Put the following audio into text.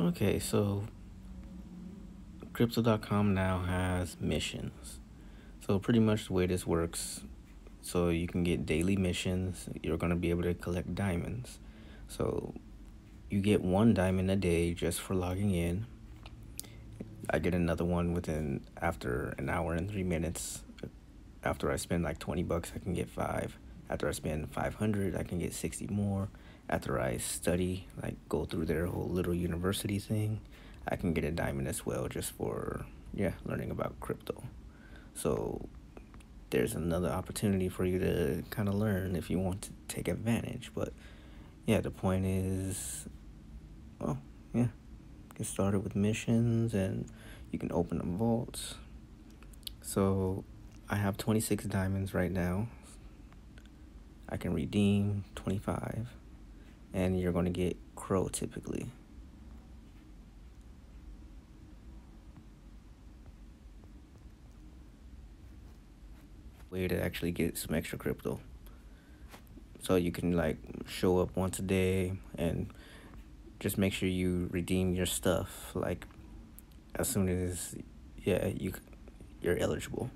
Okay, so Crypto.com now has missions. So pretty much the way this works, so you can get daily missions. You're gonna be able to collect diamonds. So you get one diamond a day just for logging in. I get another one within after an hour and three minutes. After I spend like 20 bucks, I can get five. After I spend 500, I can get 60 more. After I study, like go through their whole little university thing, I can get a diamond as well just for, yeah, learning about crypto. So there's another opportunity for you to kind of learn if you want to take advantage. But yeah, the point is, well, yeah, get started with missions and you can open up vaults. So I have 26 diamonds right now. I can redeem 25 and you're going to get CRO typically. way to actually get some extra crypto. So you can like show up once a day and just make sure you redeem your stuff like as soon as yeah you you're eligible.